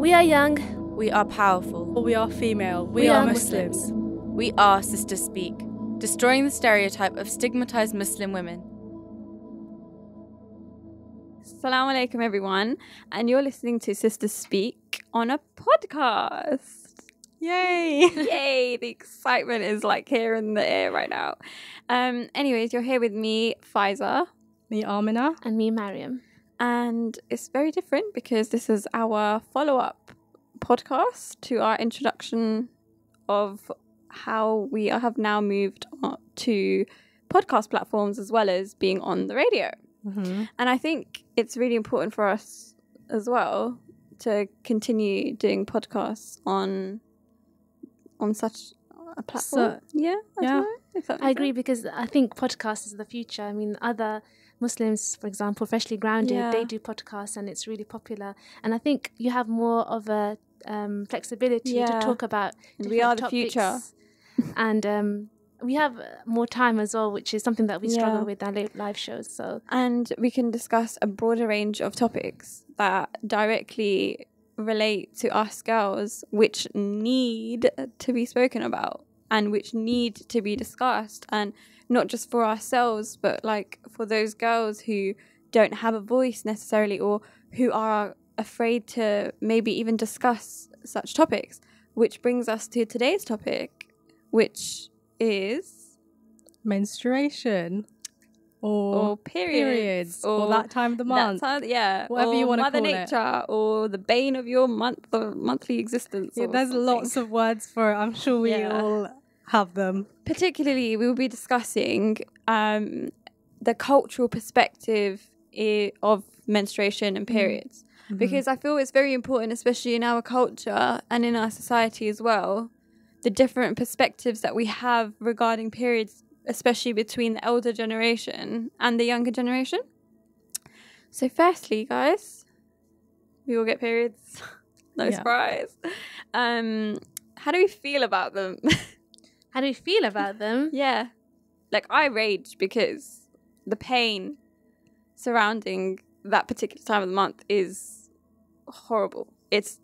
We are young. We are powerful. We are female. We, We are, are Muslims. We are Sisters Speak, destroying the stereotype of stigmatized Muslim women. Assalamu alaikum, everyone, and you're listening to Sisters Speak on a podcast. Yay! Yay! The excitement is like here in the air right now. Um, anyways, you're here with me, Fiza, Me, Amina. And me, Mariam. And it's very different because this is our follow-up podcast to our introduction of how we have now moved on to podcast platforms as well as being on the radio. Mm-hmm. And I think it's really important for us as well to continue doing podcasts on on such a platform. So- yeah, I yeah. don't know if that I agree because I think podcast is the future. I mean, other Muslims, for example, freshly grounded, Yeah. they do podcasts and it's really popular. And I think you have more of a um, flexibility Yeah. to talk about. We are the future. and um, we have more time as well, which is something that we struggle Yeah. with our live shows. So And we can discuss a broader range of topics that directly relate to us girls, which need to be spoken about and which need to be discussed. And not just for ourselves, but like for those girls who don't have a voice necessarily or who are afraid to maybe even discuss such topics. Which brings us to today's topic, which is Menstruation. Or, or periods, periods. Or, that time of the month. How, yeah, Whatever or you wanna Mother call it. Mother Nature, or the bane of your month, or monthly existence. Yeah, or there's something. lots of words for it. I'm sure we Yeah. all have them. Particularly, we will be discussing um, the cultural perspective of menstruation and periods, Mm-hmm. because I feel it's very important, especially in our culture and in our society as well, the different perspectives that we have regarding periods, especially between the elder generation and the younger generation. So, firstly, guys, we all get periods. no Yeah. surprise. Um, how do we feel about them? how do you feel about them? yeah, like I rage because the pain surrounding that particular time of the month is horrible. It's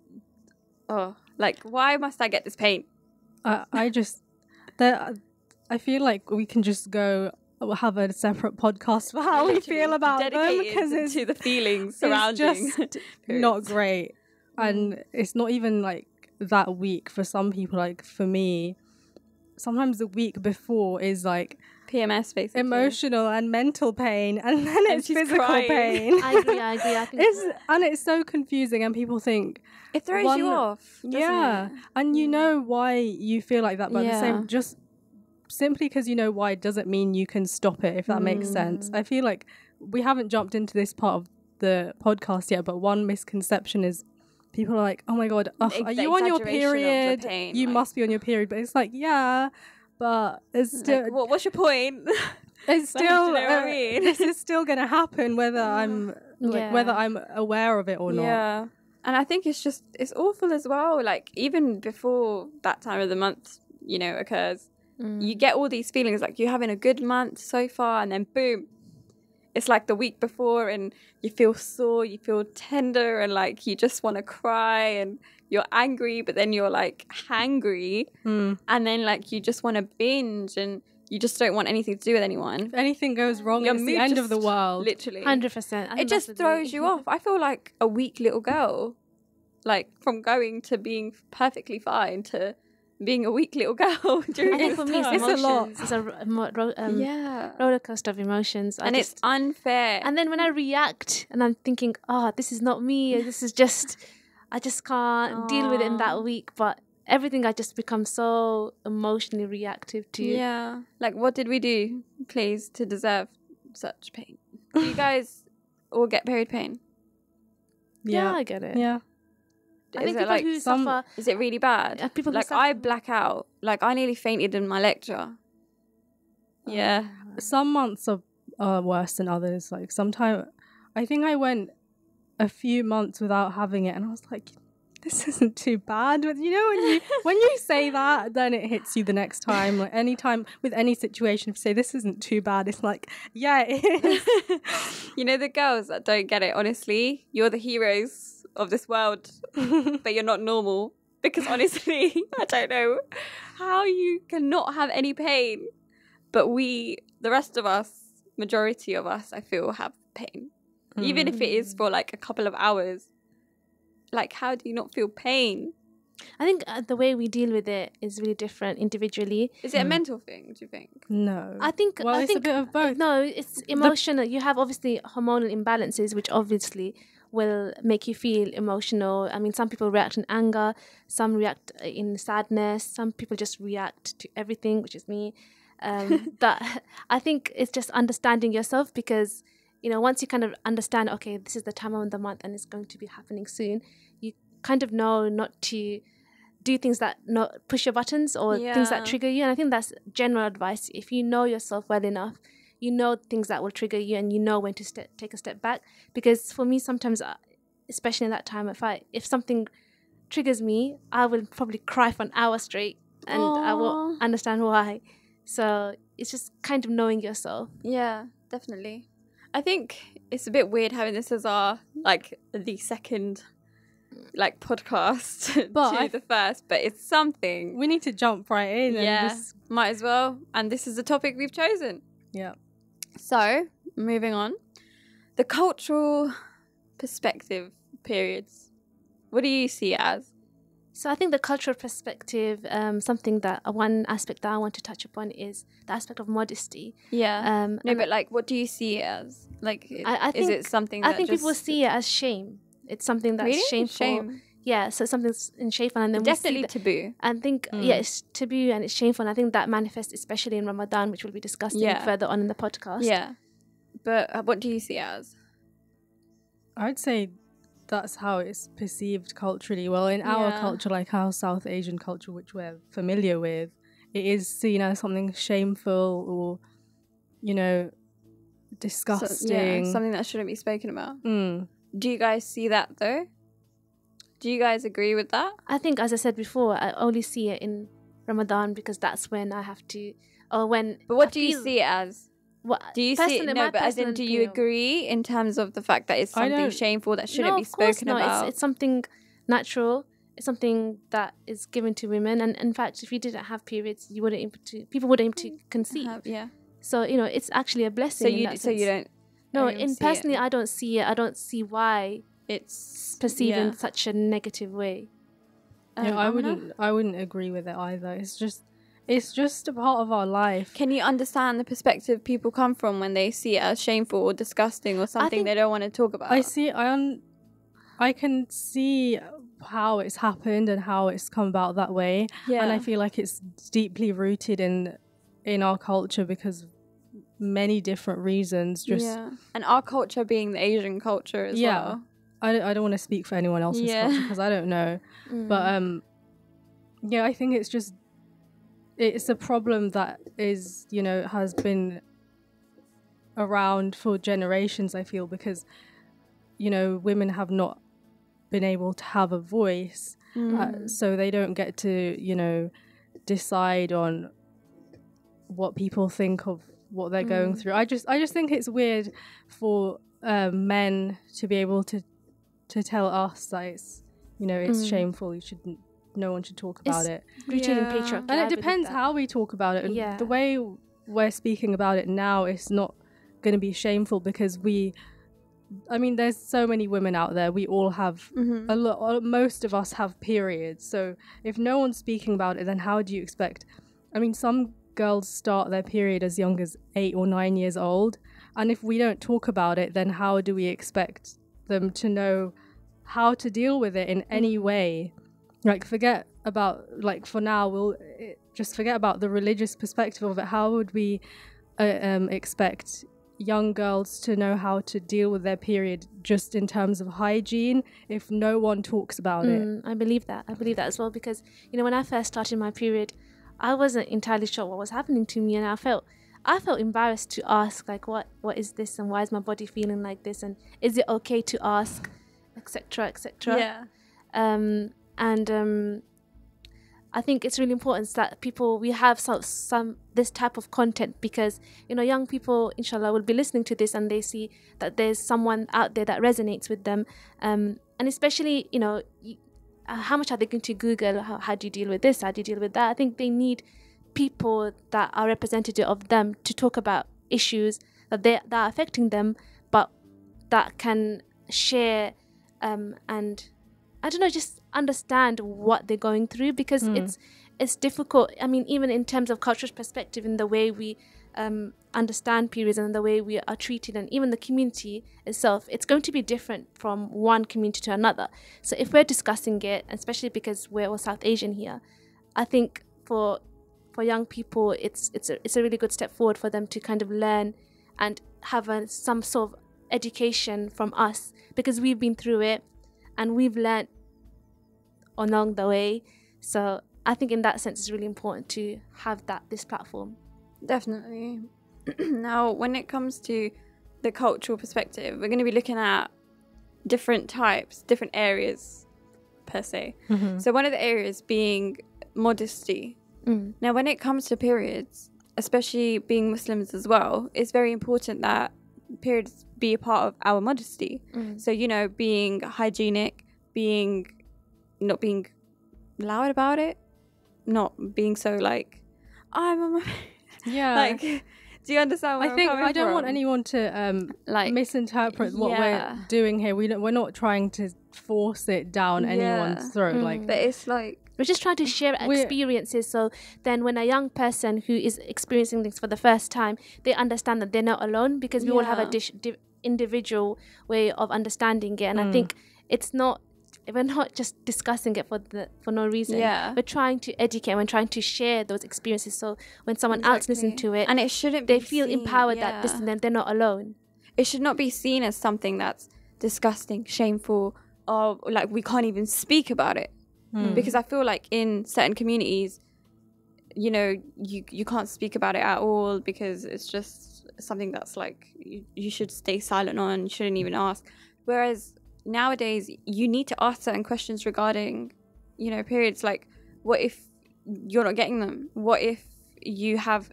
oh, like why must I get this pain? I, I just, there, I feel like we can just go have a separate podcast for how we feel about them Dedicated because it's to the feelings it's surrounding. just not great mm. and it's not even like that week for some people like for me sometimes the week before is like PMS basically. emotional and mental pain and then And it's physical crying. pain I agree, I agree. I think it's and it's so confusing and people think It throws you off. yeah it? and you know why you feel like that but at the same just simply because you know why doesn't mean you can stop it if that makes sense Mm. i feel like we haven't jumped into this part of the podcast yet but one misconception is people are like oh my god ugh, are you on your exaggeration of the period pain, you like- must be on your period but it's like yeah but it's still Like, what, what's your point? it's Like, do you still know I uh, mean? this is still gonna happen whether i'm like Yeah. whether i'm aware of it or not Yeah. And I think it's just it's awful as well. Like even before that time of the month, you know, occurs, Mm. you get all these feelings like you're having a good month so far and then boom. It's like the week before and you feel sore, you feel tender and like you just want to cry and you're angry, but then you're like hangry Mm. and then like you just want to binge and you just don't want anything to do with anyone. if anything goes wrong Your it's the end of the world Literally. Hundred percent. it just throws you off. I feel like a weak little girl, like from going to being perfectly fine to being a weak little girl during I this for me, it's time. It's a lot. It's a ro- ro- um, yeah, roller coaster of emotions. I and just, it's unfair. and then when I react and I'm thinking, oh, this is not me. This is just, I just can't deal with it in that week. But everything I just become so emotionally reactive to. yeah, like what did we do, please, to deserve such pain? You guys all get period pain? Yeah, yeah I get it. yeah I Is think it like who some- suffer. Is it really bad? Yeah, people like I black out. Like I nearly fainted in my lecture. Oh, yeah. some months are, are worse than others. Like sometimes, I think I went a few months without having it, and I was like, "This isn't too bad." But you know, when you when you say that, then it hits you the next time. Like any time with any situation, if you say this isn't too bad, it's like, yeah, it is. you know the girls that don't get it. Honestly, you're the heroes of this world, but you're not normal. Because honestly, I don't know how you cannot have any pain, but we, the rest of us, majority of us, I feel, have pain, even if it is for like a couple of hours. Like, how do you not feel pain? I think uh, the way we deal with it is really different individually. Is it a mental thing? Do you think? No. I think Well, I it's a bit of both. No, it's emotional. you have obviously hormonal imbalances, which obviously will make you feel emotional. I mean, some people react in anger, some react uh, in sadness, some people just react to everything, which is me. Um, that I think it's just understanding yourself because you know once you kind of understand, okay, this is the time of the month and it's going to be happening soon. You kind of know not to do things that not push your buttons or things that trigger you. And I think that's general advice. If you know yourself well enough, you know things that will trigger you, and you know when to ste- take a step back. Because for me, sometimes, uh, especially in that time, if I if something triggers me, I will probably cry for an hour straight, and I won't understand why. So it's just kind of knowing yourself. Yeah, definitely. I think it's a bit weird having this as our like the second like podcast But to I- the first, but it's something. we need to jump right in yeah, and just might as well. And this is the topic we've chosen. yeah. So, moving on, the cultural perspective periods. What do you see as? So I think the cultural perspective, um, something that uh, one aspect that I want to touch upon is the aspect of modesty. Yeah. Um, no, but like, what do you see it as? Like, I- I is it think- something? I think people see it as shame. It's something that's really shameful. shame. Yeah, so something's in shameful, and then Definitely we see that, taboo. I think Mm. yeah, it's taboo and it's shameful, and I think that manifests especially in Ramadan, which we'll be discussing Yeah. further on in the podcast. Yeah. But uh, what do you see as? I'd say that's how it's perceived culturally. Well, in our Yeah. culture, like our South Asian culture, which we're familiar with, it is seen as something shameful or, you know, So- disgusting. yeah, something that shouldn't be spoken about. Mm. Do you guys see that though? Do you guys agree with that? I think, as I said before, I only see it in Ramadan because that's when I have to, or when. But what I do you see it as? What, Do you see it? No, but as in, do you opinion- agree in terms of the fact that it's something shameful that shouldn't no, be of course spoken not. about? It's, it's something natural. It's something that is given to women, and in fact, if you didn't have periods, you wouldn't able to. People wouldn't able to mm, conceive. Have- yeah. So you know, it's actually a blessing. So in you that so you don't. No, don't in see it. personally, I don't see it. I don't see why It's perceived in such a negative way. Yeah, Um, I wouldn't. I wouldn't agree with it either. It's just, it's just a part of our life. Can you understand the perspective people come from when they see it as shameful or disgusting or something they don't want to talk about? I see. I un, I can see how it's happened and how it's come about that way, Yeah. and I feel like it's deeply rooted in in our culture because of many different reasons. Just yeah. And our culture being the Asian culture as Yeah. well. I, I don't want to speak for anyone else's Yeah. culture because I don't know, Mm. but um, yeah, I think it's just it's a problem that is you know has been around for generations. I feel because you know women have not been able to have a voice, Mm. uh, so they don't get to you know decide on what people think of what they're going Mm. through. I just I just think it's weird for um, men to be able to to tell us that it's you know it's Mm. shameful. You shouldn't. No one should talk about It's- it. rooted in Yeah. patriarchy. And I it depends how we talk about it. And Yeah. the way we're speaking about it now is not going to be shameful because we. I mean, there's so many women out there. We all have Mhm. a lot. Most of us have periods. So if no one's speaking about it, then how do you expect? I mean, some girls start their period as young as eight or nine years old, and if we don't talk about it, then how do we expect them to know how to deal with it in any way? Like, forget about like for now. We'll eh, just forget about the religious perspective of it. How would we uh, um, expect young girls to know how to deal with their period just in terms of hygiene if no one talks about it? Mm, I believe that. I believe that as well because you know when I first started my period, I wasn't entirely sure what was happening to me, and I felt I felt embarrassed to ask like what what is this and why is my body feeling like this and is it okay to ask, etc. etc. Yeah. Um, and um, I think it's really important that people we have some, some this type of content because you know young people inshallah will be listening to this and they see that there's someone out there that resonates with them um, and especially you know y- uh, how much are they going to google how, how do you deal with this how do you deal with that i think they need people that are representative of them to talk about issues that they that are affecting them but that can share um, and I don't know, just understand what they're going through because it's it's difficult. I mean, even in terms of cultural perspective, in the way we um, understand periods and the way we are treated, and even the community itself, it's going to be different from one community to another. So if we're discussing it, especially because we're all South Asian here, I think for for young people, it's it's a, it's a really good step forward for them to kind of learn and have a, some sort of education from us because we've been through it and we've learned along the way. So I think in that sense, it's really important to have that this platform. Definitely. now, when it comes to the cultural perspective, we're going to be looking at different types, different areas per se. Mm-hmm. So, one of the areas being modesty. Mm. Now, when it comes to periods, especially being Muslims as well, it's very important that periods be a part of our modesty. Mm. So, you know, being hygienic, being not being loud about it, not being so like, I'm on my. Yeah. like, do you understand I I'm think I don't want anyone to um, Like, misinterpret what yeah. we're doing here. We don't, we're not trying to force it down Yeah. anyone's throat. Like, but it's like, We're just trying to mm. share We're- experiences. So then, when a young person who is experiencing things for the first time, they understand that they're not alone because we all have a Yeah. dish, di- individual way of understanding it. And I mm. think it's not. We're not just discussing it for the for no reason. Yeah. We're trying to educate. We're trying to share those experiences. So when someone else listens to it, and it shouldn't they feel seen- empowered that this and then they're not alone. it should not be seen as something that's disgusting, shameful, or like we can't even speak about it. Hmm. Because I feel like in certain communities, you know, you you can't speak about it at all because it's just something that's like you, you should stay silent on, you shouldn't even ask. Whereas nowadays, you need to ask certain questions regarding, you know, periods. Like, what if you're not getting them? What if you have,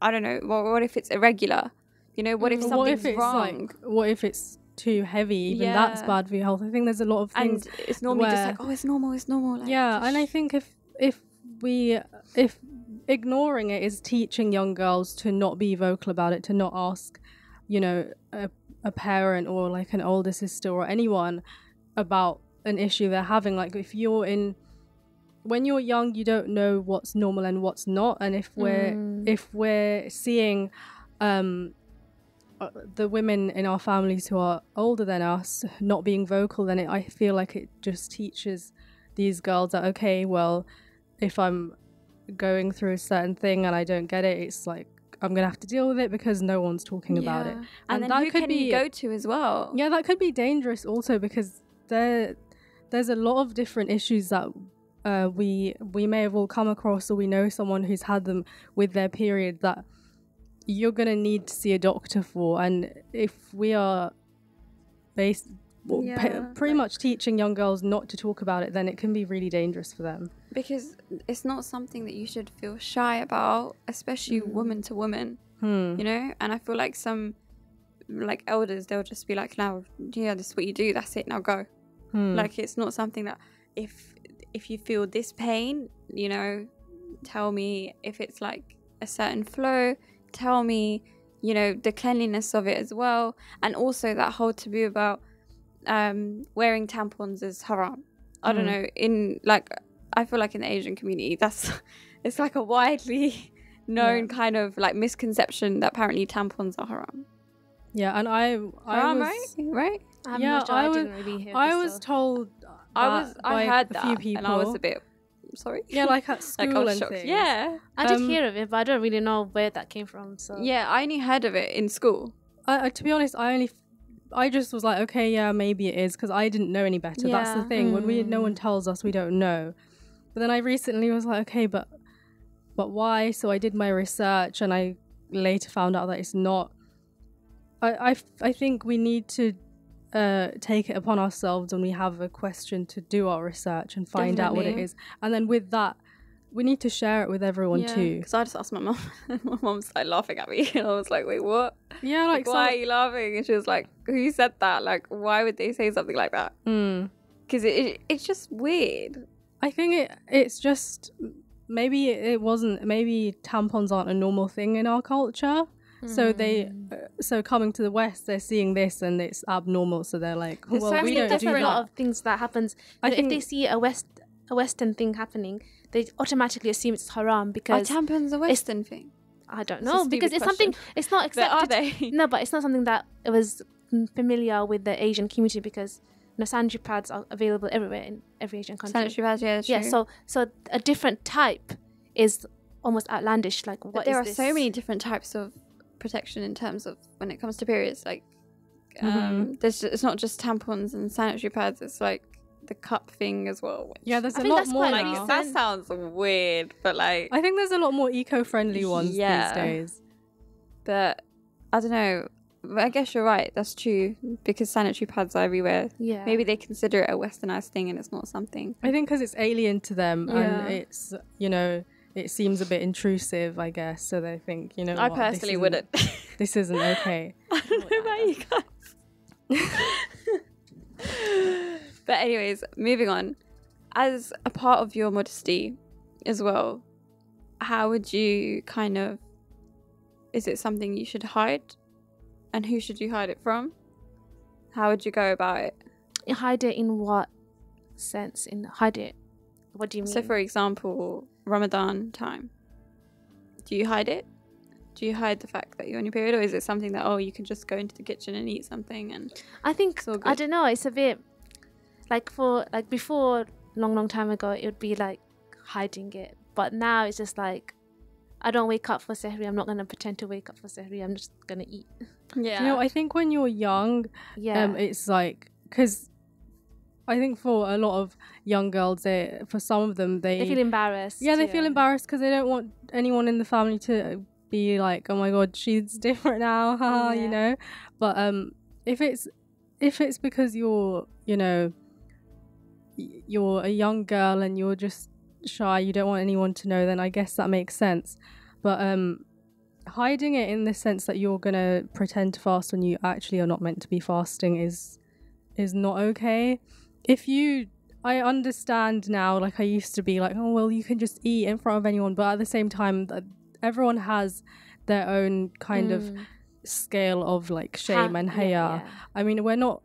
I don't know, what, what if it's irregular? You know, what if what something's if it's wrong? like, what if it's too heavy? Even that's bad for your health. I think there's a lot of things. and it's normally just like, oh, it's normal, it's normal. Like, yeah, and I think if if we if ignoring it is teaching young girls to not be vocal about it, to not ask, you know, a, a parent or like an older sister or anyone about an issue they're having. Like if you're in when you're young, you don't know what's normal and what's not, and if we're if we're seeing um the women in our families who are older than us not being vocal, then it, I feel like it just teaches these girls that okay, well, if I'm going through a certain thing and I don't get it, it's like I'm gonna have to deal with it because no one's talking about it. Yeah. And And, then that who could can be- you go to as well? Yeah, that could be dangerous also because there there's a lot of different issues that uh, we we may have all come across or we know someone who's had them with their period that you're gonna need to see a doctor for and if we are based well, Yeah, pretty much teaching young girls not to talk about it then it can be really dangerous for them Because it's not something that you should feel shy about, especially woman to woman. hmm. You know, and I feel like some like elders they'll just be like, "Now, yeah, this is what you do. That's it. Now go." Hmm. Like it's not something that if if you feel this pain, you know, tell me if it's like a certain flow. Tell me, you know, the cleanliness of it as well, and also that whole taboo about um, wearing tampons is haram. I don't Mm. know. In like, I feel like in the Asian community, that's it's like a widely known kind of like misconception that apparently tampons are haram. yeah and I I Haram, was right? Right. I'm Yeah, not sure. I I, was- didn't really hear I this, was told I was. I by heard a that, few people and I was a bit sorry. yeah like at school like I was and shocked. things Yeah. I did um, hear of it, but I don't really know where that came from. So Yeah, I only heard of it in school. I, I, to be honest, I only, f- I just was like, okay, yeah, maybe it is because I didn't know any better. That's the Yeah. thing. When we, no one tells us, we don't know. But then I recently was like, okay, but, but why? So I did my research, and I later found out that it's not. I, I, f- I think we need to uh, take it upon ourselves when we have a question to do our research and find out what it is. And then with that, we need to share it with everyone too. Because I just asked my mom, and my mom started laughing at me, and I was like, "Wait, what? Yeah, Like, like, why are you laughing?" And she was like, "Who said that? Like, why would they say something like that? Mm. Because it, it, it's just weird." I think it it's just maybe it wasn't maybe tampons aren't a normal thing in our culture. So they Hmm. uh, so coming to the west they're seeing this and it's abnormal so they're like There's well so we don't do for a lot of things that happens. I You know, if they see a west a western thing happening, they automatically assume it's haram Are because tampons a Western thing? I don't know stupid because it's something it's not But are accepted. they? No, but it's not something that it was mm, familiar with the Asian community because you know sanitary pads are available everywhere in every Asian country. Sanitary pads, yeah, that's yeah, true. so so a different type is almost outlandish. Like what But is there are this? so many different types of protection in terms of when it comes to periods. Like, um, Mm-hmm. there's it's not just tampons and sanitary pads. It's like the cup thing as well. which- Yeah, there's I a lot more quite now. that sounds weird, but like, I think there's a lot more eco-friendly ones Yeah. these days. but I don't know. I guess you're right. That's true because sanitary pads are everywhere. Yeah, Maybe they consider it a westernized thing and it's not something. I think because it's alien to them Yeah. and it's you know it seems a bit intrusive, I guess. So they think you know I what, personally isn't- wouldn't. This isn't okay. I don't know about you guys. but anyways, moving on. As a part of your modesty as well, how would you kind of is it something you should hide? And who should you hide it from? How would you go about it? hide it in what sense? In hide it. What do you mean? So for example, Ramadan time. Do you hide it? Do you hide the fact that you're on your period or is it something that oh you can just go into the kitchen and eat something and I think It's all I don't know. It's a bit like for like before, long long time ago, it would be like hiding it, but now it's just like I don't wake up for sehri. I'm not gonna pretend to wake up for sehri. I'm just gonna eat. yeah. You know, I think when you're young, Yeah, um, it's like because I think for a lot of young girls, they for some of them they, they feel embarrassed. yeah they feel embarrassed because they don't want anyone in the family to be like, oh my god, she's different now, haha, Yeah. you know. But um, if it's if it's because you're you know you're a young girl and you're just shy, you don't want anyone to know, then I guess that makes sense. But um, hiding it in the sense that you're gonna pretend to fast when you actually are not meant to be fasting is is not okay. If you I understand now, like I used to be like, oh well, you can just eat in front of anyone, but at the same time, everyone has their own kind of Mm. scale of like shame Ha- and yeah, yeah. I mean, we're not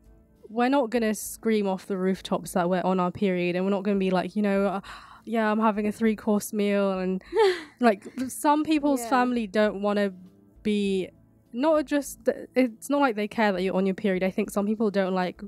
we're not gonna scream off the rooftops that we're on our period, and we're not gonna be like, you know, uh, yeah, I'm having a three course meal, and like some people's Yeah. family don't want to be not just it's not like they care that you're on your period. I think some people don't like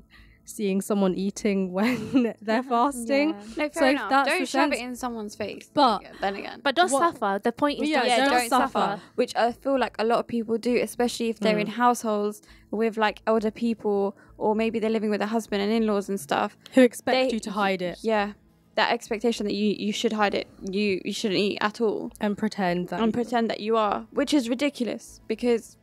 seeing someone eating when they're fasting. Yeah. No, fair So if enough. that's Don't shove sense- it in someone's face. But- Yeah, then again, But don't What- suffer. The point is Yeah, don't, yeah, don't don't, suffer. suffer. Which I feel like a lot of people do, especially if they're in mm. households with like elder people, or maybe they're living with a husband and in-laws and stuff. Who expect They- you to hide it Yeah, that expectation that you you should hide it, you you shouldn't eat at all, and pretend that and pretend that you are, which is ridiculous. Because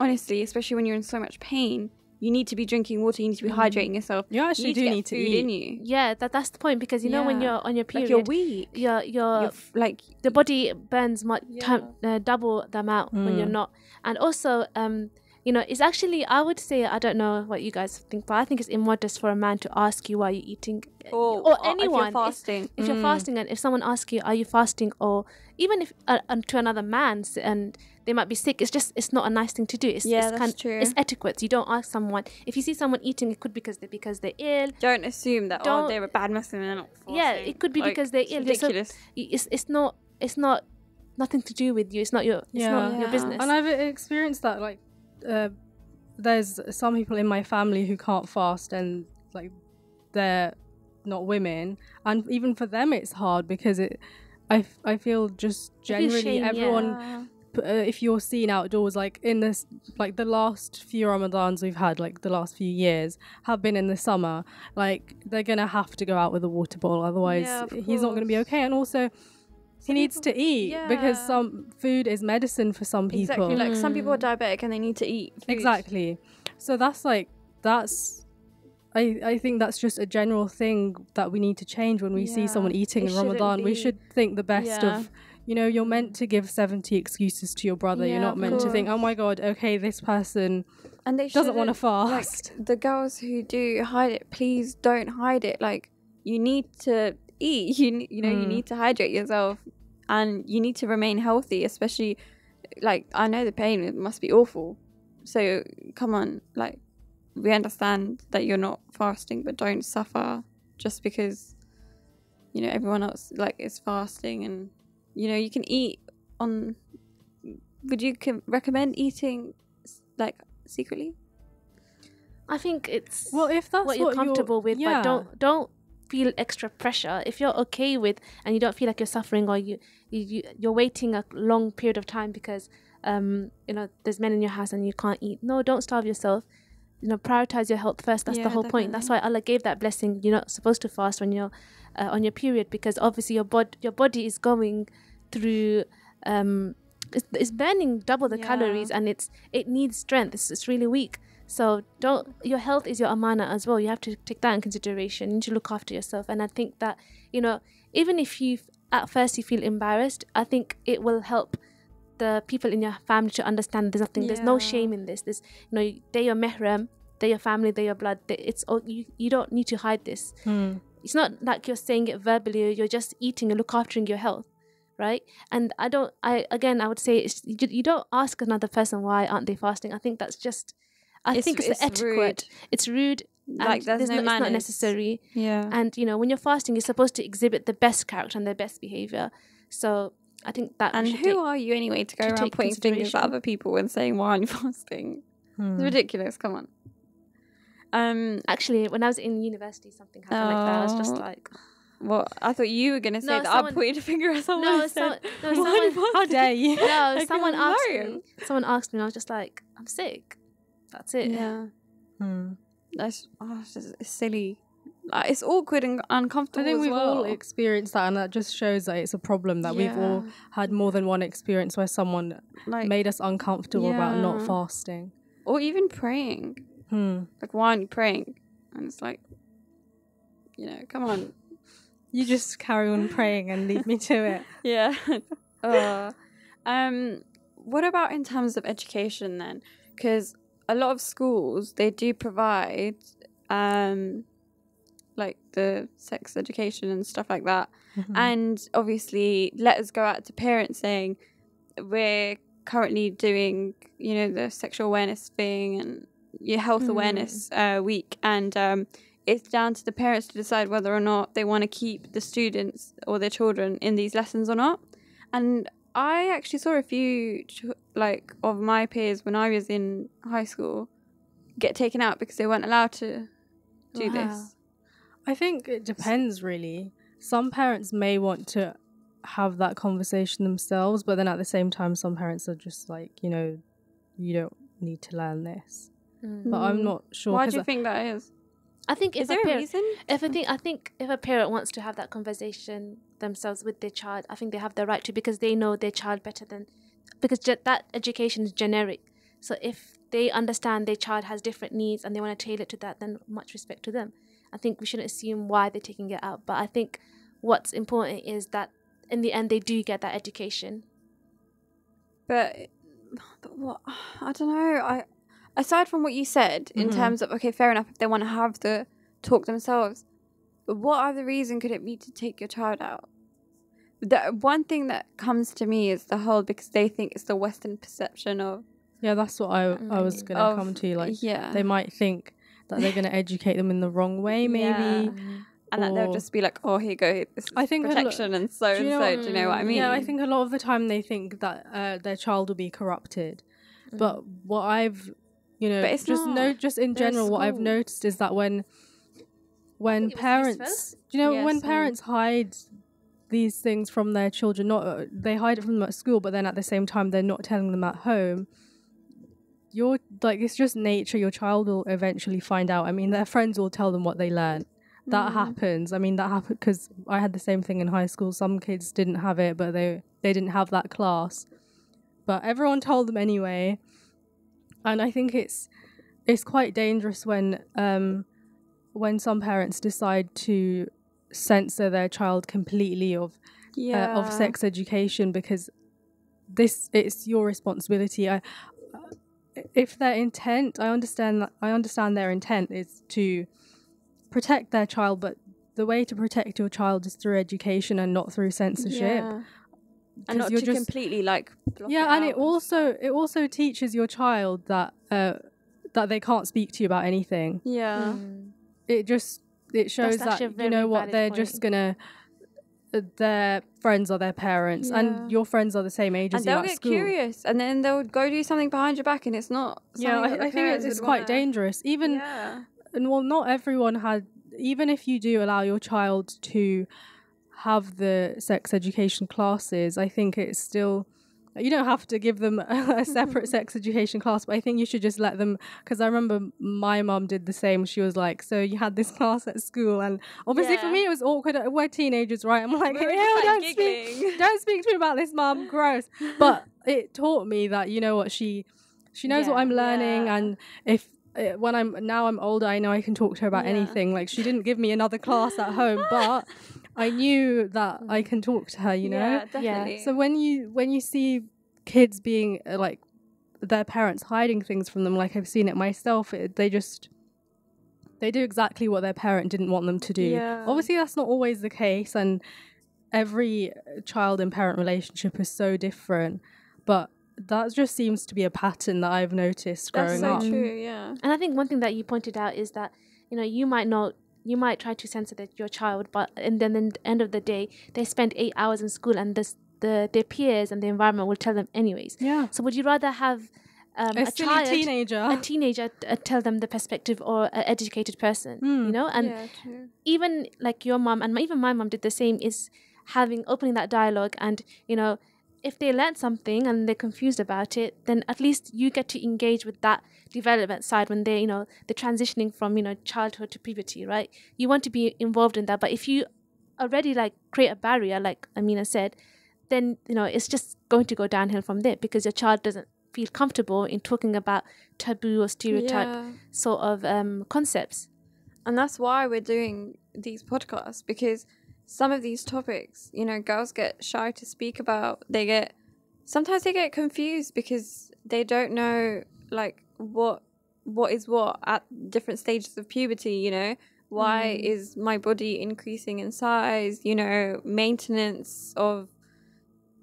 honestly, especially when you're in so much pain, you need to be drinking water. You need to be hydrating yourself. you actually you do get need to food eat. in you. Yeah, that that's the point because you know when you're on your period, Like you're weak. your your You're f- like the body burns much Yeah. time, uh, double the amount when you're Mm. not and also um you know it's actually i would say i don't know what you guys think but i think it's immodest for a man to ask you why you're eating or, or if anyone you're fasting. if you're Mm. fasting and if someone asks you are you fasting or even if uh, um, to another man and they might be sick it's just it's not a nice thing to do it's, Yeah, it's that's kind true. it's etiquette you don't ask someone if you see someone eating it could be because they because they're ill Don't assume that Don't- oh they're a bad Muslim and they're not fasting. Yeah, it could be Like, because they're it's ill. You're so- Ridiculous. It's it's not it's not nothing to do with you it's not your it's not Yeah. your business And I've experienced that. Like, uh, there's some people in my family who can't fast, and like, they're not women, and even for them, it's hard because it. I, f- I feel just generally shame, everyone p- uh, if you're seen outdoors like in this like the last few ramadans we've had like the last few years have been in the summer like they're gonna have to go out with a water bottle otherwise Yeah, of he's not gonna be okay and also he needs people- to eat because some food is medicine for some people Exactly. Like some people are diabetic and they need to eat. food. Exactly. So that's like that's I, I think that's just a general thing that we need to change when we see someone eating it in Ramadan. We shouldn't should think the best Yeah. of, you know, you're meant to give 70 excuses to your brother. Yeah, you're not meant to think, oh my God, okay, this person and they doesn't want to fast. Like the girls who do hide it, please don't hide it. Like you need to eat. You you know you Mm. need to hydrate yourself, and you need to remain healthy. Especially, like I know the pain it must be awful. So come on, like we understand that you're not fasting, but don't suffer just because you know everyone else like is fasting, and you know you can eat on. Would you com- recommend eating like secretly? I think it's well, if that's what you're comfortable with, yeah. but don't don't feel extra pressure. If you're okay with and you don't feel like you're suffering or you, you, you you're waiting a long period of time because um you know there's men in your house and you can't eat. No, don't starve yourself. You know, prioritize your health first. That's Yeah, the whole point. That's why Allah gave that blessing. You're not supposed to fast when you're uh, on your period because obviously your bod your body is going through um it's, it's burning double the Yeah. calories and it's it needs strength. It's, it's really weak. So don't your health is your amana as well. You have to take that in consideration. You need to look after yourself. And I think that you know even if you at first you feel embarrassed, I think it will help the people in your family to understand there's nothing. There's no shame in this. This you know they're your mehram, they're your family, they're your blood. They, it's all, you you don't need to hide this. Hmm. It's not like you're saying it verbally. You're just eating and look after your health right and i don't i again i would say it's, you, you don't ask another person why aren't they fasting i think that's just i It's- think it's, the it's etiquette rude. it's rude Like and there's, no no, it's not necessary Yeah. and you know when you're fasting you're supposed to exhibit the best character and the best behavior so i think that And who take- are you anyway to go to around pointing fingers at other people and saying why aren't you fasting? Hmm. It's ridiculous. Come on. Um. actually when i was in university something happened like that i was just Oh. like Well, I thought you were gonna say No, that someone- I'm pointing a finger at someone. no so, said, no "Why aren't you someone How dare you? no Like, someone asked me someone asked me and i was just like i'm sick that's it Yeah. Hmm. That's oh, it's silly. Like, it's awkward and uncomfortable. I think we've well. all experienced that, and that just shows that it's a problem that we've all had more than one experience where someone like, made us uncomfortable about not fasting. or even praying. Hmm. Like, why aren't you praying? And it's like, you know, come on. You just carry on praying and leave me to it. Yeah. uh, um, what about in terms of education then? Because a lot of schools they do provide um, the sex education and stuff like that, Mhm. and obviously letters go out to parents saying we're currently doing you know the sexual awareness thing and your health Mm. awareness uh, week and um, it's down to the parents to decide whether or not they want to keep the students or their children in these lessons or not and i actually saw a few like of my peers when i was in high school get taken out because they weren't allowed to do Wow. this I think it depends really. Some parents may want to have that conversation themselves, but then at the same time, some parents are just like, you know, you don't need to learn this. Mm. But I'm not sure. Why do you I- think that is i think if is there a a parent reason if I think I think if a parent wants to have that conversation themselves with their child, I think they have the right to because they know their child better than because ge- that education is generic. So if they understand their child has different needs and they want to tailor it to that, then much respect to them. I think we shouldn't assume why they're taking it out, but I think what's important is that in the end they do get that education. But, but what I don't know. I aside from what you said in Mhm. terms of okay, fair enough if they want to have the talk themselves. But what other reason could it be to take your child out? The one thing that comes to me is the whole because they think it's the Western perception of yeah, that's what I, I was Mm. going to of- come to. Like, yeah, they might think that they're going to educate them in the wrong way, maybe. Yeah. and that they'll just be like, oh, here you go, this I think a lo- protection and so and so. know Do you know what I mean? Yeah, I think a lot of the time they think that uh, their child will be corrupted. But what I've, you know, But it's just not. no, just in They're general, what I've noticed is that when, when think it was parents, do you know, Yeah, when same. parents hide these things from their children, not uh, they hide it from them at school, but then at the same time they're not telling them at home. You're like it's just nature. Your child will eventually find out. I mean, their friends will tell them what they learn. That Mm. happens. I mean, that happened because I had the same thing in high school. Some kids didn't have it, but they they didn't have that class. But everyone told them anyway, and I think it's it's quite dangerous when um when some parents decide to censor their child completely of yeah. uh, of sex education because this it's your responsibility. I, if their intent, I understand that I understand their intent is to protect their child, but the way to protect your child is through education and not through censorship. Yeah. 'Cause And not you're to just- completely like. block yeah, and out it also it also teaches your child that uh, that they can't speak to you about anything. Yeah. Mm. It just it shows that actually a you know what they're point. just gonna. Uh, their friends or their parents, Yeah. and your friends are the same age And as you they'll at get school. curious, and then they'll go do something behind your back, and it's not. Yeah, I, I think it's, it's quite dangerous. Even Yeah. and well, not everyone had. Even if you do allow your child to have the sex education classes, I think it's still. You don't have to give them a separate sex education class, but I think you should just let them. Because I remember my mom did the same. She was like, "So you had this class at school," and obviously for me it was awkward. We're teenagers, right? I'm like, We're like, don't speak, don't speak to me about this, mom. Gross." But it taught me that you know what she, she knows what I'm learning, Yeah. and if uh, when I'm now I'm older, I know I can talk to her about Yeah. anything. Like she didn't give me another class at home, but I knew that I can talk to her. You know. Yeah, definitely. So when you when you see kids being uh, like their parents hiding things from them, like I've seen it myself, it, they just they do exactly what their parent didn't want them to do. Yeah. Obviously, that's not always the case, and every child and parent relationship is so different. But that just seems to be a pattern that I've noticed growing That's growing so up. true. Yeah. And I think one thing that you pointed out is that you know you might not you might try to censor the, your child, but and then at the end of the day they spend eight hours in school, and this the their peers and the environment will tell them anyways. Yeah, So would you rather have um, a, a, silly child, teenager. a teenager uh, tell them the perspective or an educated person, you Mm. know? And yeah, even like your mom and my, even my mom did the same is having opening that dialogue and you know if they learn something and they're confused about it then at least you get to engage with that development side when they're you know they're transitioning from you know childhood to puberty right you want to be involved in that but if you already like create a barrier like amina said then you know it's just going to go downhill from there because your child doesn't feel comfortable in talking about taboo or stereotype Yeah. sort of um, concepts And that's why we're doing these podcasts because some of these topics, you know, girls get shy to speak about. They get sometimes they get confused because they don't know like what what is what at different stages of puberty, you know? Why is my body increasing in size? You know, maintenance of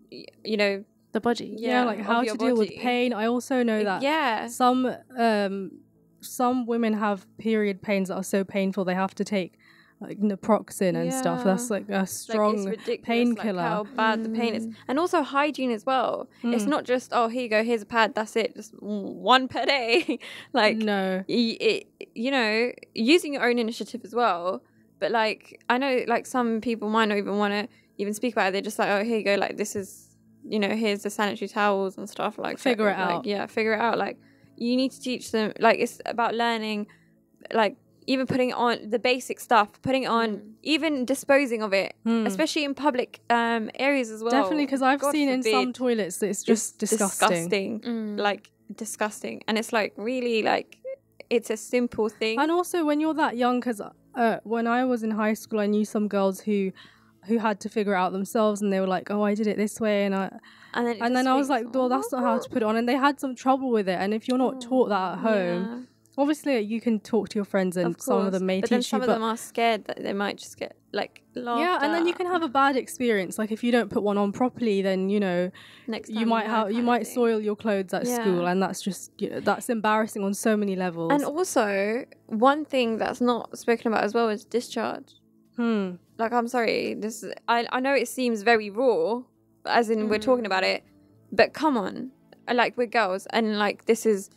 you know, the body yeah, yeah, like how to your deal with pain. I also know that yeah. some um some women have period pains that are so painful they have to take like naproxen and stuff. That's like a strong it's ridiculous, painkiller. Like how bad the pain is, and also hygiene as well. It's Mm. not just oh here you go, here's a pad, that's it, just one per day. like no. it, you know, using your own initiative as well. But like I know, like some people might not even want to even speak about it. They're just like, oh here you go, like this is, you know, here's the sanitary towels and stuff. Like Figure it like, out. Yeah, figure it out. Like you need to teach them. Like it's about learning, like even putting on the basic stuff, putting on, Mm. even disposing of it, Mm. especially in public um, areas as well. Definitely, because I've God seen in some toilets that it's it's just disgusting. disgusting, Mm. like disgusting, and it's like really like it's a simple thing. And also, when you're that young, because uh, when I was in high school, I knew some girls who who had to figure it out themselves, and they were like, "Oh, I did it this way," and I and then, and then I was like, "Well, that's not how to put it on," and they had some trouble with it. And if you're not taught that at home, Yeah, obviously you can talk to your friends, and of some of them may but then teach some you. of But them are scared that they might just get like laughed yeah, and then you can have a bad experience. Like if you don't put one on properly, then you know next you might have you might soil your clothes at school, and that's just you know, that's embarrassing on so many levels. And also, one thing that's not spoken about as well is discharge. hmm. Like, I'm sorry, this is, I I know it seems very raw, as in we're talking about it, but come on, like we're girls, and like this is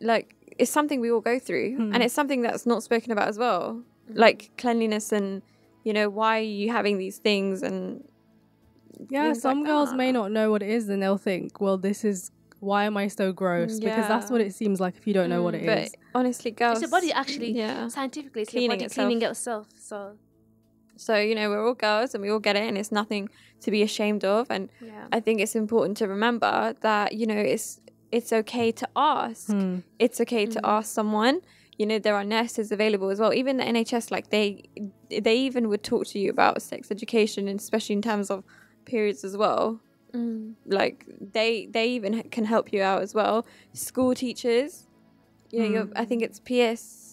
like it's something we all go through, Hmm. and it's something that's not spoken about as well, like cleanliness and you know why are you having these things and Yeah, some like girls may not know what it is, and they'll think, "Well, this is why am I so gross?" Because that's what it seems like if you don't know what it but is. honestly, girls, It's your body actually yeah. scientifically it's Cleaning your body itself. cleaning itself. So So you know we're all girls and we all get it, and it's nothing to be ashamed of, and yeah. I think it's important to remember that you know it's it's okay to ask. Hmm. It's okay to ask someone. you know there are nurses available as well even the nhs like they they even would talk to you about sex education and especially in terms of periods as well Mm. like they they even can help you out as well school teachers you know you're, i think it's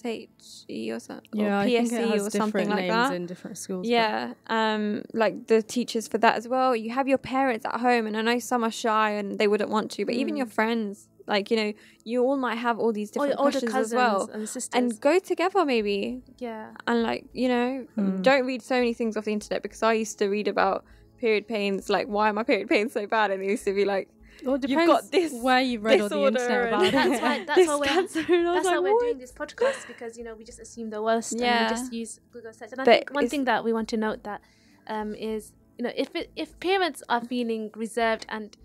pshe or, so, Yeah, or I think psc it has or something like names that in different schools. yeah, um, like the teachers for that as well. You have your parents at home, and I know some are shy and they wouldn't want to, but even your friends, like you know, you all might have all these different older questions as well, and sisters. and go together maybe, yeah. and like you know, Hmm. don't read so many things off the internet because I used to read about period pains, like why are my period pains so bad, and it used to be like Well, it You've got this where you read on the disorder internet about it. That's why. That's this why we're. cancer, and I was That's like, why we're doing this podcast because you know we just assume the worst and Yeah. we just use Google search. And I think one thing that we want to note that um, is you know if it, if parents are feeling reserved and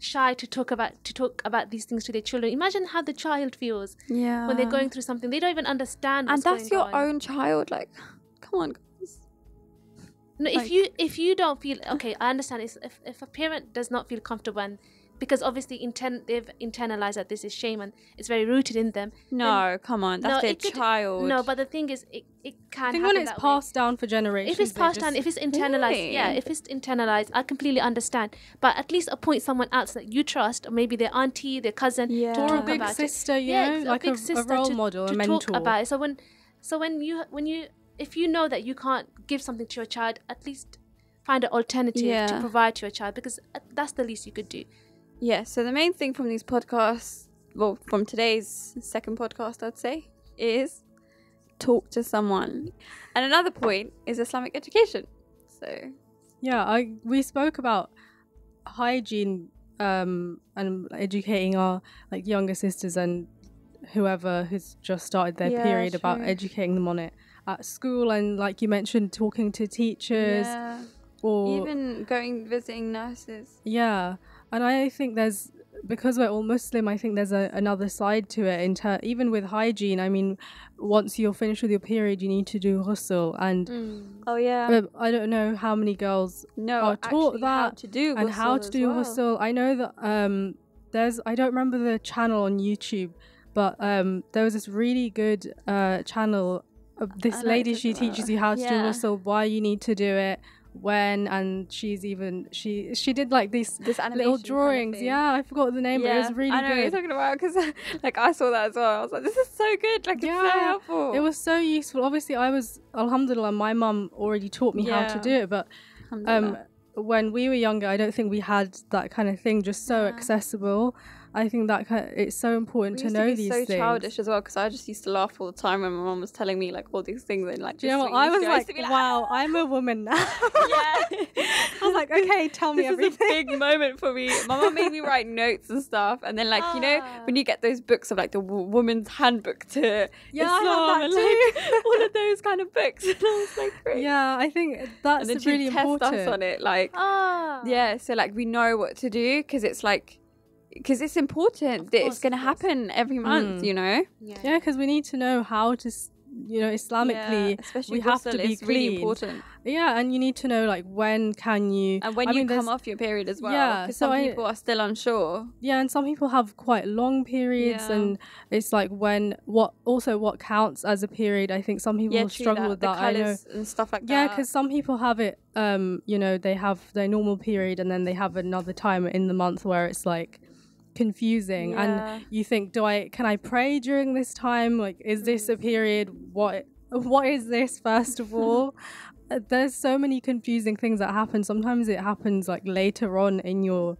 shy to talk about to talk about these things to their children, imagine how the child feels yeah, when they're going through something they don't even understand. and that's going your on. own child. Like, come on, guys. No, Like- if you if you don't feel okay, I understand. It's, if if a parent does not feel comfortable, and because obviously inten- they've internalized that this is shame and it's very rooted in them. No, come on, that's no, their it could- child. No, but the thing is, it, it can. I think when it's that way. passed down for generations, if it's passed down, if it's internalized, yeah, if it's internalized, I completely understand. But at least appoint someone else that you trust, or maybe their auntie, their cousin, Yeah. to or a talk big about it. sister, you Yeah, know, a like a, big a sister role to- model, to a talk mentor. about it. So when, so when you when you if you know that you can't give something to your child, at least find an alternative to provide to your child because uh, that's the least you could do. Yeah, so the main thing from these podcasts, well, from today's second podcast, I'd say, is talk to someone. And another point is Islamic education. So, Yeah, I we spoke about hygiene um and educating our like younger sisters and whoever who's just started their Yeah, period about educating them on it at school and like you mentioned talking to teachers yeah. or even going visiting nurses. yeah and i think there's because we're all muslim i think there's a, another side to it in ter- even with hygiene i mean once you're finished with your period you need to do ghusl and Oh, yeah. i don't know how many girls no, are taught actually how that to do and how to as do well. ghusl. I know that um, there's I don't remember the channel on YouTube, but um, there was this really good uh, channel. Of this I lady she teaches you how to Yeah. do ghusl, why you need to do it, when, and she's even she she did like these This little kind of drawings. yeah, I forgot the name, but it was really I know what you're good. talking about because, like, I saw that as well. I was like, this is so good. Like, it's so Yeah, helpful. It was so useful. Obviously, I was Alhamdulillah. My mum already taught me how to do it, but um, when we were younger, I don't think we had that kind of thing just so Yeah. accessible. I think that kind it's so important We to know be these so things. childish as well because I just used to laugh all the time when my mom was telling me like all these things and like. Do you know what? I was to- like, to be wow, I'm a woman now. yeah. I was like, okay, tell me this is a everything. big moment for me. My mom made me write notes and stuff, and then like you know Ah. when you get those books of like the w- woman's handbook to Yeah, Islam and like all of those kind of books, and I was like, great. yeah, I think And that's then she really test important. us on it, like Ah. yeah. So like we know what to do because it's like because it's important Of that course, it's going to happen every month. Mm. You know. Yeah. Yeah, because we need to know how to, you know, Islamically. Yeah, especially we have to be is really clean. important. Yeah, and you need to know like when can you And when I you mean, come off your period as well, Yeah, because so some I- people are still unsure. Yeah, and some people have quite long periods, Yeah. and it's like when what also what counts as a period. I think some people Yeah, struggle that. with the that. I know. and stuff like Yeah, that. because some people have it. Um, you know, they have their normal period, and then they have another time in the month where it's like confusing, Yeah. and you think, do I can I pray during this time? Like, is this a period? What what is this? First of all. Uh, There's so many confusing things that happen. Sometimes it happens like later on in your,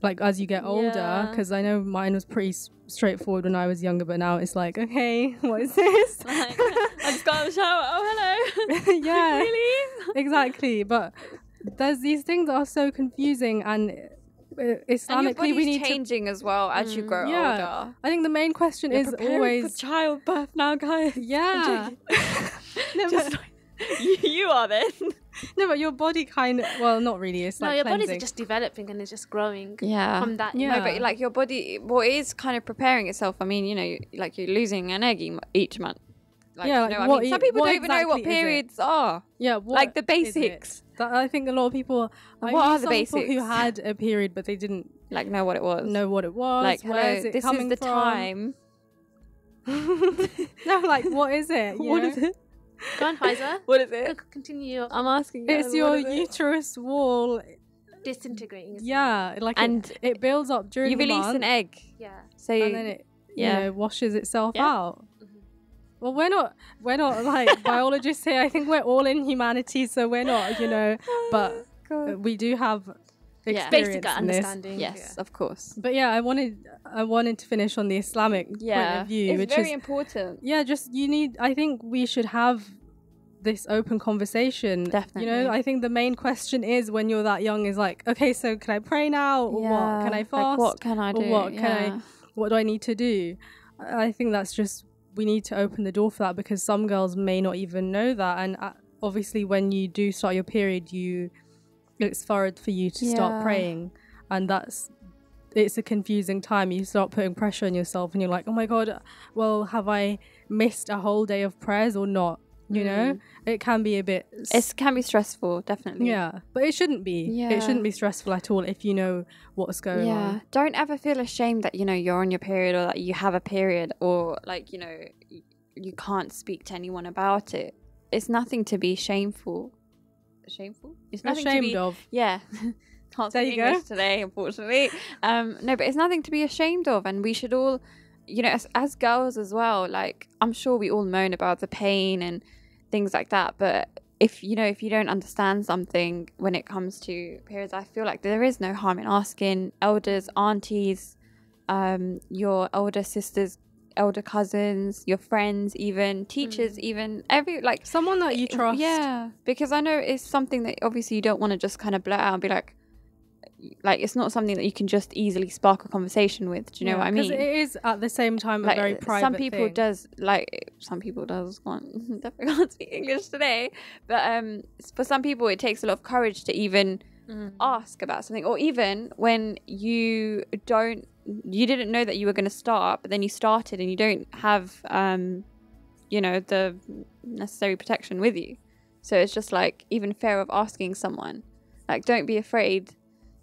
like as you get older. Yeah. Because I know mine was pretty s- straightforward when I was younger, but now it's like, okay, what is this? Like, I just got out of the shower. Oh, hello. yeah, really? exactly. But there's these things that are so confusing, and Uh, Islamically, we need to. changing as well as you mm, grow Yeah. older. I think the main question You're is always, childbirth now, guys. yeah. no, Just you, are then. no, but your body kind of, well, not really. It's No, like your cleansing. are just developing and it's just growing Yeah. from that. Yeah. No, but like your body, well, it is kind of preparing itself. I mean, you know, like you're losing an egg each month. Like, Yeah, you like know, I what mean, some people don't even know what exactly is it? periods are. yeah, what like the basics. That, I think a lot of people. I What knew are the some people who had a period, but they didn't Like know what it was. know what it was. like where hello, is it this coming is the from? time. no, like what is it? you What know? is it? Go on, Faiza. What is it? Continue I'm asking. you, It's your is it? uterus wall. disintegrating. Yeah, like And it, builds up during You the release an egg, Yeah. so you, and then it yeah. you know washes itself Yeah. out. Well, we're not we're not like biologists here. I think we're all in humanity, so we're not, you know. But uh, we do have Yeah. experience Basic in this. understanding. yes, of course. But yeah, I wanted I wanted to finish on the Islamic point of view, it's which very is important. yeah, just you need. I think we should have this open conversation. Definitely. You know, I think the main question is when you're that young is like, okay, so can I pray now or what? Can I Like, fast? what can I do? or what can I- what do I need to do? I I think that's just we need to open the door for that because some girls may not even know that, and uh, obviously when you do start your period, you it's hard for you to Yeah. start praying, and that's it's a confusing time. You start putting pressure on yourself, and you're like, oh my god, well, have I missed a whole day of prayers or not? You know, it can be a bit. It can be stressful, definitely. yeah, but it shouldn't be. Yeah. It shouldn't be stressful at all if you know what's going yeah. on. Yeah don't ever feel ashamed that you know you're on your period or that you have a period or like you know you can't speak to anyone about it. It's nothing to be shameful. Shameful? It's nothing to Ashamed be. of. Yeah. Can't There speak you go. English today, unfortunately. Um, no, but it's nothing to be ashamed of, and we should all, you know, as, as girls as well. Like I'm sure we all moan about the pain and things like that, but if you know if you don't understand something when it comes to periods, I feel like there is no harm in asking elders, aunties, um, your older sisters, elder cousins, your friends, even teachers, even every like Someone that you trust. Yeah, because I know it's something that obviously you don't want to just kind of blurt out and be like, like it's not something that you can just easily spark a conversation with. Do you know what I mean? Because it is at the same time like a very private some people thing. does like some people does can't definitely can't speak English today, but um for some people it takes a lot of courage to even ask about something or even when you don't you didn't know that you were going to start but then you started and you don't have um you know the necessary protection with you so it's just like even fear of asking someone like don't be afraid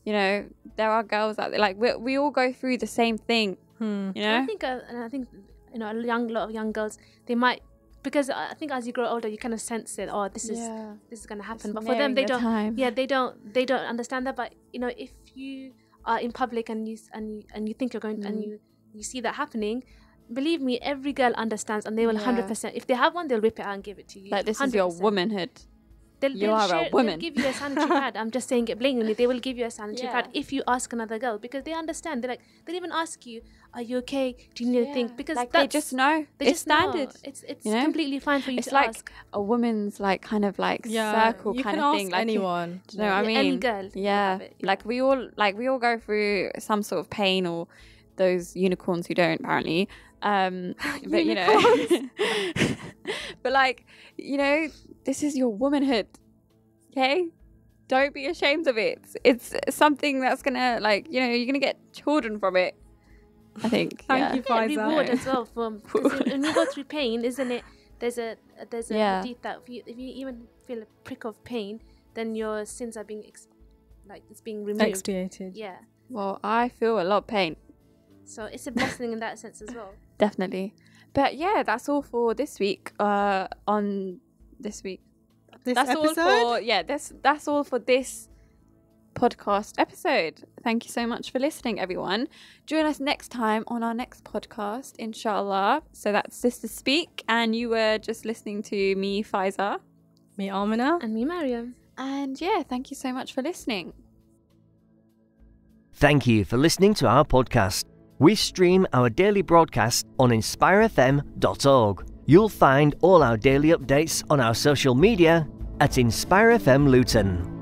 you know there are girls out there like we, we all go through the same thing Hmm. you I think, uh, and I think, you know, a young lot of young girls, they might because I think as you grow older, you kind of sense it. Oh, this is this is gonna happen. but for them, they don't. time. Yeah, they don't. They don't understand that. But you know, if you are in public and you and you, and you think you're going and Mm. you you see that happening, believe me, every girl understands, and they will Yeah. hundred percent. If they have one, they'll rip it out and give it to you. like this is your womanhood They'll, You they'll are a share, woman. They'll give you a sanitary pad. I'm just saying it blatantly. They will give you a sanitary pad if you ask another girl because they understand. They're like they'll even ask you, "Are you okay? Do you need anything?" Because like that's, they just know they it's just know. standard It's it's you know? completely fine for you to ask. it's like ask. a woman's like kind of like Yeah, circle you kind of thing like anyone. do you know what I mean any girl yeah yeah. like we all like we all go through some sort of pain or those unicorns who don't apparently um but you know but like you know this is your womanhood okay don't be ashamed of it it's something that's gonna like you know you're gonna get children from it i think Thank yeah. you, yeah, Faiza. reward as well from when you go through pain, isn't it? There's a there's a Yeah. hadith that if you, if you even feel a prick of pain, then your sins are being ex- like it's being removed. Expiated. Yeah, well i feel a lot of pain so it's a blessing in that sense as well. definitely but yeah that's all for this week uh on this week This that's episode. all for yeah that's that's all for this podcast episode thank you so much for listening everyone join us next time on our next podcast inshallah so that's sister speak and you were just listening to me Fiza Me, Amina. And me, Mariam. and yeah thank you so much for listening Thank you for listening to our podcast. We stream our daily broadcast on inspirefm.org. You'll find all our daily updates on our social media at InspireFM Luton.